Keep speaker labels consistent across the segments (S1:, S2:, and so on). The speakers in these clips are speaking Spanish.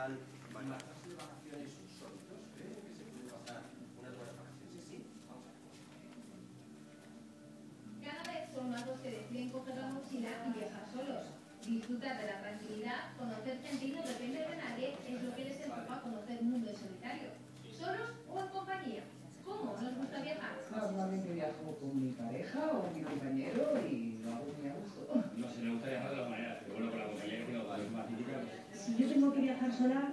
S1: tal. Bueno. Pasarse de vacaciones insólitos, que se puede pasar unas buenas vacaciones? Sí, sí, vamos a ver.
S2: Cada vez son más los que deciden coger la mochila y viajar solos. Disfrutar de la tranquilidad, conocer gente y no depender de nadie es lo que les empuja a conocer el mundo en solitario. ¿Solos o en compañía? ¿Cómo nos gusta viajar?
S3: Normalmente viajo con mi pareja o mi compañero
S4: sola,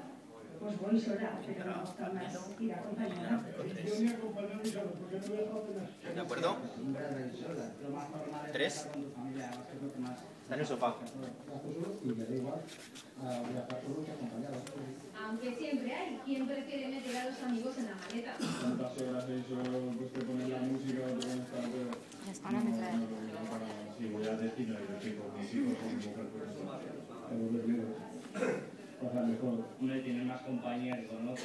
S4: pues voy sola, pero no, está más ir
S5: acompañado
S1: ¿De acuerdo? ¿Tres? Está en el sofá.
S2: Aunque siempre hay quien prefiere meter a los amigos en la maleta.
S5: ¿Cuántas horas he hecho la música para meter. Voy a decir, mis hijos cosa mejor.
S6: Uno tiene más compañía que conoce.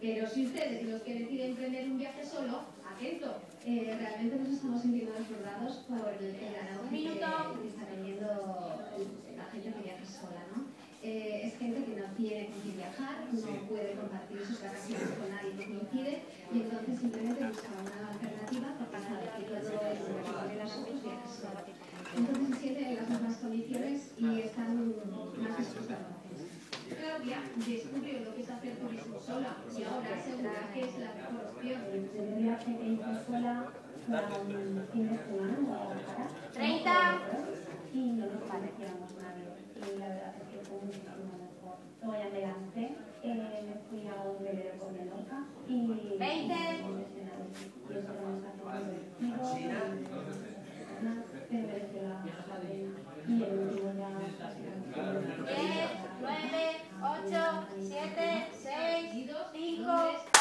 S2: Pero si ustedes, los que deciden emprender un viaje solo, atento, eh, realmente nos estamos sintiendo desbordados por el, el ganado que, que, está vendiendo la gente que viaja sola, ¿no? Eh, es gente que no tiene con quién viajar, no puede compartir sus vacaciones con nadie que coincide y entonces simplemente busca una descubre lo que es hacer turismo sola y ahora asegura que es la mejor opción.
S4: sola fin de semana ¿no?
S7: 30
S4: y no nos parecíamos nadie y la verdad es que fue muchísimo mejor. Eh, Luego ya me lancé, eh, fui a un velero con mi loca y...
S7: 20
S4: y esperamos a todos los me mereció la pena y el último ya...
S7: 10, 9 8, 7, 6, 5,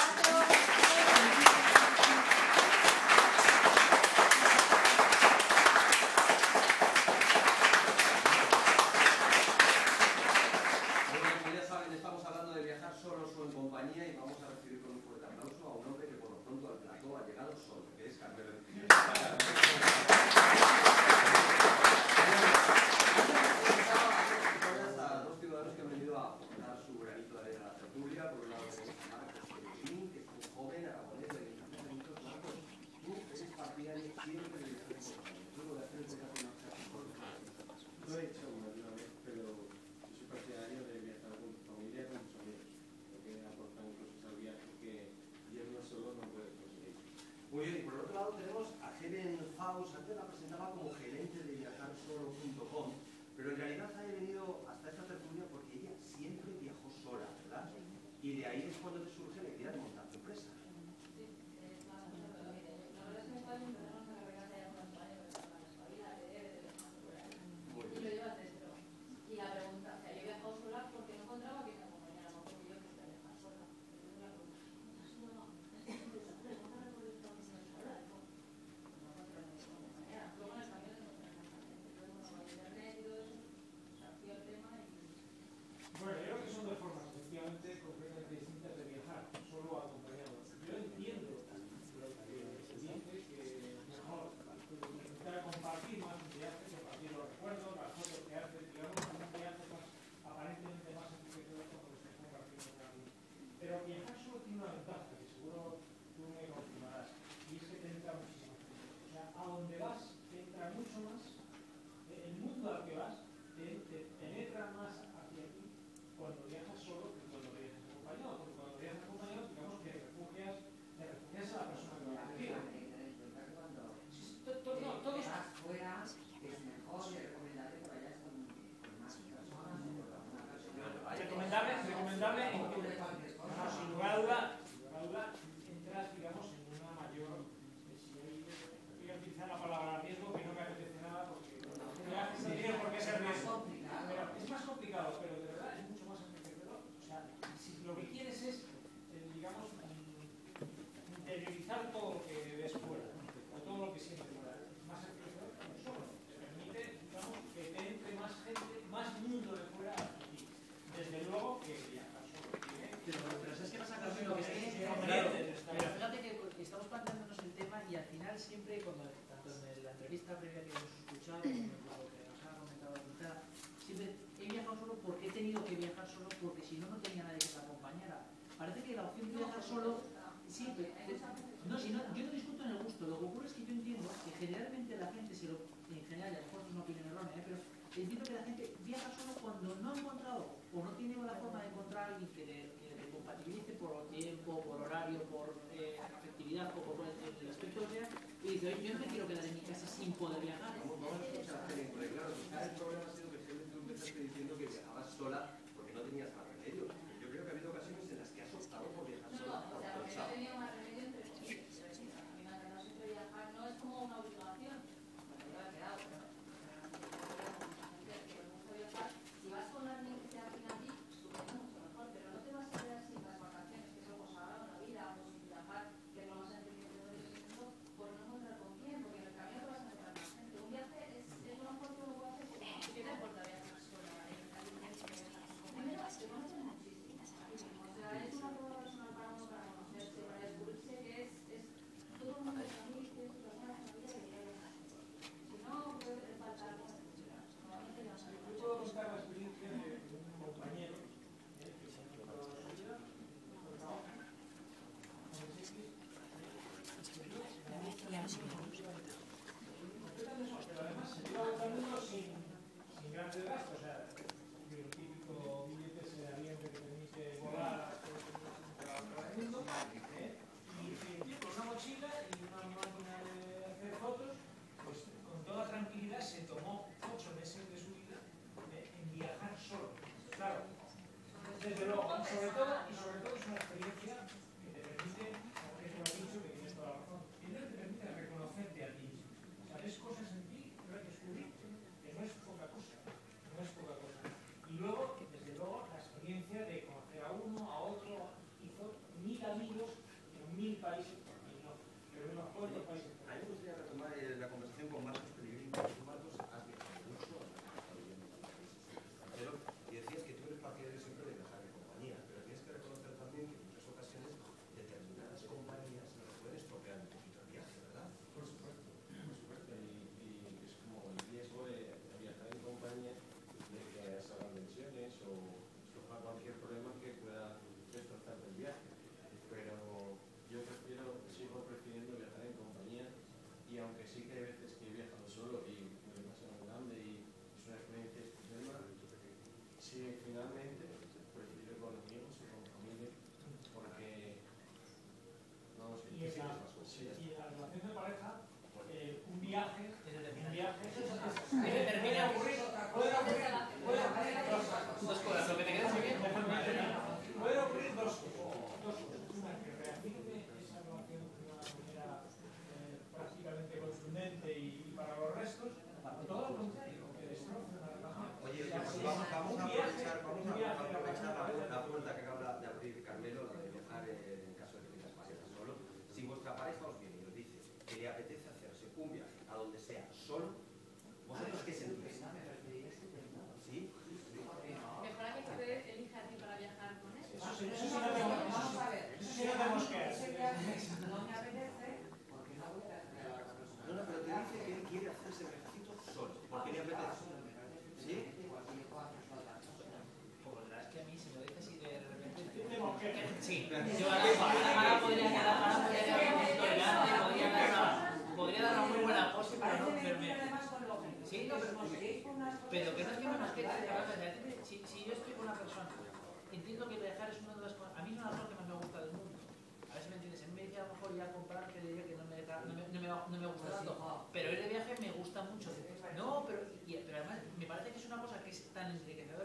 S5: vas, entra mucho más. El mundo al que vas Sí, no, si no,
S8: yo no discuto en el gusto. Lo que ocurre es que yo entiendo que generalmente la gente, si lo, en general, a lo mejor es una opinión errónea, ¿eh? pero entiendo que la gente viaja solo cuando no ha encontrado o no tiene la forma de encontrar a alguien que le, compatibilice por tiempo, por horario, por eh, afectividad o por el, el aspecto que sea, y dice, oye, yo no me quiero quedar en mi casa sin poder viajar.
S9: Sí. Y
S5: en la relación de pareja, eh, un viaje, un viaje, puede aburrir, puede
S8: aburrir entiendo que viajar es una de las cosas, a mí es una de las cosas que más me gusta del mundo. A ver si me entiendes, en Mérida a lo mejor ya comprar te diría que no me, no me, no me, no me gusta tanto, pero ir de viaje me gusta mucho. No, pero, y, pero además me parece que es una cosa que es tan enriquecedora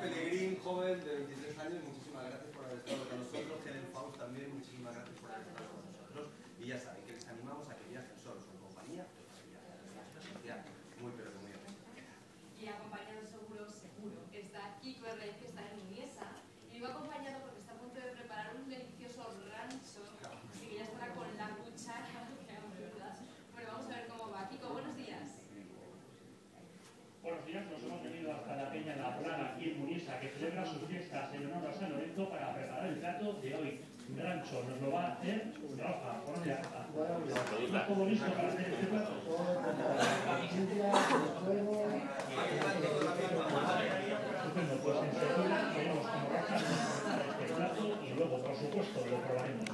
S1: Pellegrín, joven de 23 años, muchísimas gracias por haber estado con nosotros. Helen Faust también, muchísimas gracias por haber estado con nosotros. Y ya saben que les animamos a que viajen solos o en compañía, pero que viajen. Ya, Muy, pero que muy bien.
S10: Y acompañado seguro, seguro, está Kiko Herrey, que está en Uniesa. Y va acompañado porque está a punto de preparar un delicioso rancho. Así que ya estará con la cuchara. Qué hambre, ¿verdad? Bueno, vamos a ver cómo va. Kiko, buenos días.
S11: Buenos días, nos hemos venido hasta la Peña en La Plana, aquí en Munisa, que celebra sus fiestas en honor a San Lorenzo para preparar el plato de hoy. Rancho, nos lo va a hacer Rafa, acá. ¿Está todo listo para hacer este plato? Estupendo, pues enseguida veremos cómo Rafa nos prepara este plato y luego, por supuesto, lo probaremos.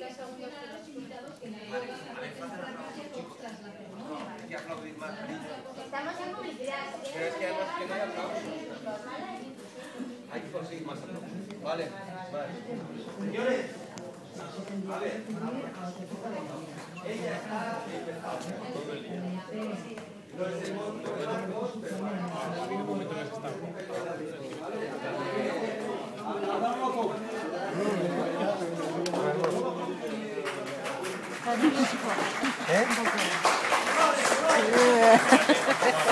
S2: Les auguro a los invitados que no van a presentar la calle tras la ceremonia.
S1: Hay que aplaudir más.
S7: Estamos en publicidad.
S1: Pero es que además que no hay aplausos. Hay que conseguir más. Vale, vale. Señores, a ver, ella está empezando todo el día. No es el monto de Marcos, pero Hablamos poco.
S12: ¿Eh?